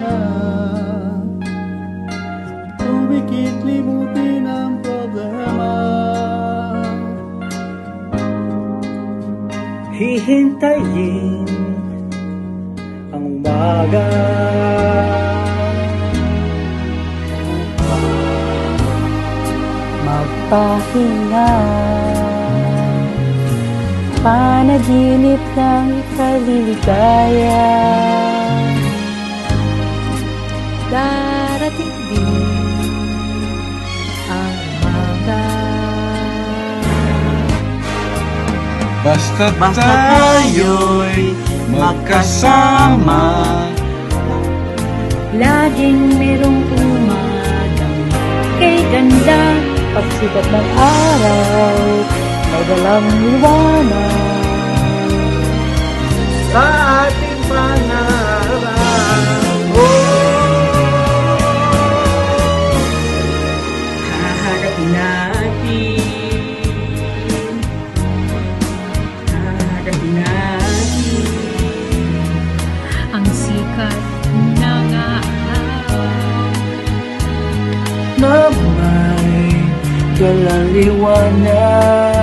na. Tumikit limutin ang problema. Hihintayin ang umaga. Magpahinga. Panaginip ng kaligaya Darating din ang umaga Basta, Basta tayo'y magkasama Laging merong umagang kay ganda Pagsikat ng araw May dalang liwanag sa ating pangarap. Natin. Natin. Ang sikat ng araw na may kalaliwanag.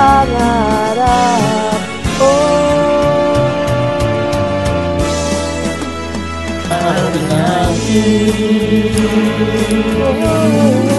pangarap Oh. Ang Oh.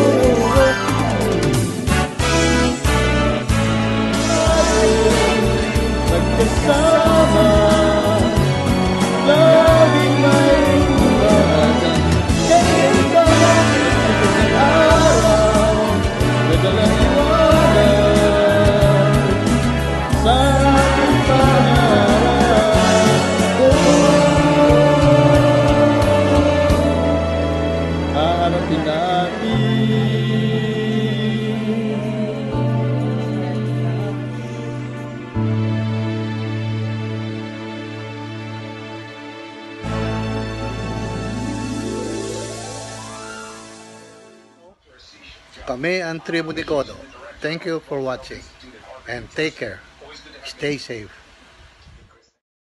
Kami ang Tribu de Codo. Thank you for watching and take care. Stay safe.